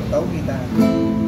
độc tấu guitar